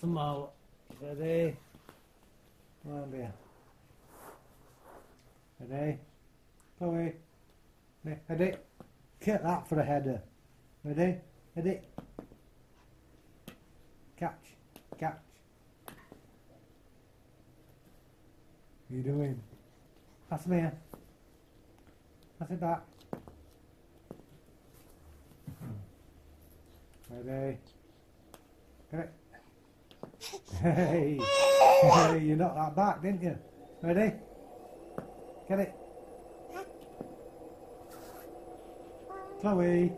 some more. Ready? Come on, dear. Ready? Chloe. Ready? Get that for a header. Ready? Ready? Catch. Catch. What are you doing? Pass me here. Pass it back. Ready? Get it. Hey, you knocked that back, didn't you? Ready? Get it. Chloe,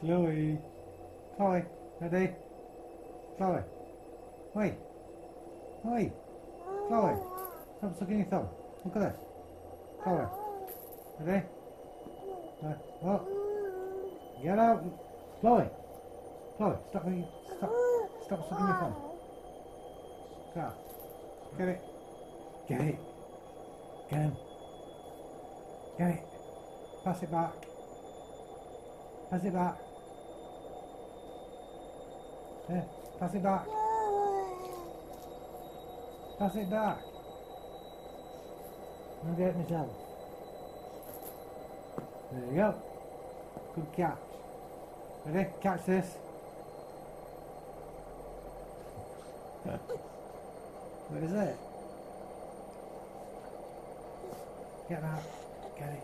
Chloe, Chloe, ready? Chloe, wait, wait, Chloe, stop sucking your thumb. Look at this. Chloe, ready? Uh, oh, get out, Chloe, Chloe, stop, stop, stop sucking your thumb. Get it. Get it. Get him. Get it. Pass it back. Pass it back. Yeah. Pass it back. Pass it back. I'll get it myself. There you go. Good catch. Ready? Catch this. What is it? Get that. Get it.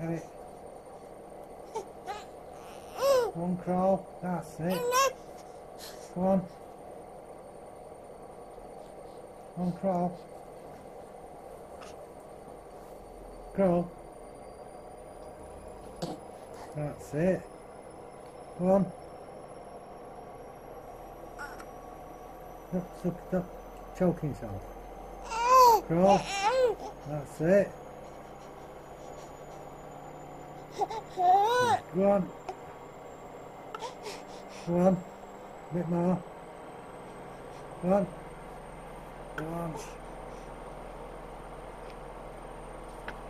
Get it. One crawl. That's it. Come on. One crawl. Crawl. That's it. Come on. Stop, stop, stop choking yourself. Crawl. That's it. Go on. Go on. A bit more. Go on. Go on.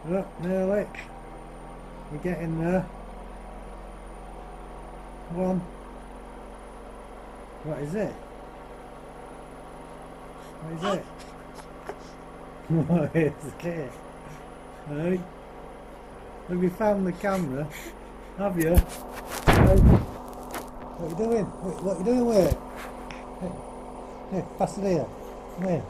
Look, nearly. You're getting there. Go on. What is it? What is it? what is it? Hey? Have you found the camera? Have you? Hey? What are you doing? What, are you doing with it? Hey, pass it here. Come here.